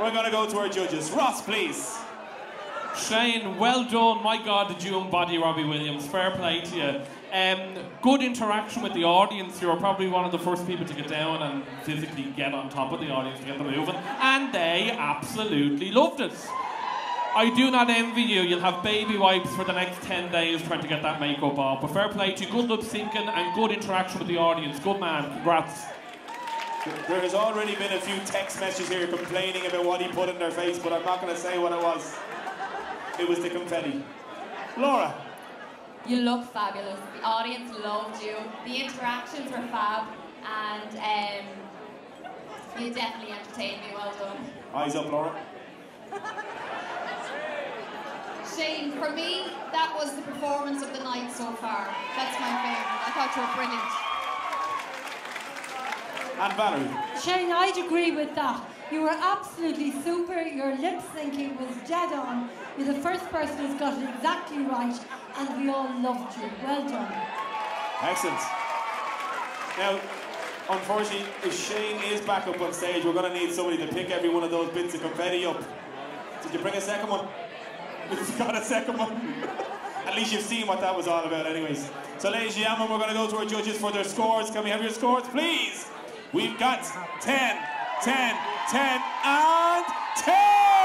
we're going to go to our judges. Ross, please. Shane, well done. My God, did you embody Robbie Williams? Fair play to you. Um, good interaction with the audience. You were probably one of the first people to get down and physically get on top of the audience to get them moving, and they absolutely loved it. I do not envy you. You'll have baby wipes for the next 10 days trying to get that makeup off. But fair play to you. Good lip syncing and good interaction with the audience. Good man. Congrats. There has already been a few text messages here complaining about what he put in their face, but I'm not going to say what it was. It was the confetti. Laura. You look fabulous. The audience loved you. The interactions were fab, and um, you definitely entertained me. Well done. Eyes up, Laura. Shane, for me, that was the performance of the night so far. That's my favourite. I thought you were brilliant. And Valerie. Shane, I'd agree with that. You were absolutely super. Your lip syncing was dead on. You're the first person who's got it exactly right, and we all loved you. Well done. Excellent. Now, unfortunately, if Shane is back up on stage, we're going to need somebody to pick every one of those bits of confetti up. Did you bring a second one? We've got a second one. At least you've seen what that was all about, anyways. So, ladies and gentlemen, we're going to go to our judges for their scores. Can we have your scores, please? We've got 10, 10, 10, and 10!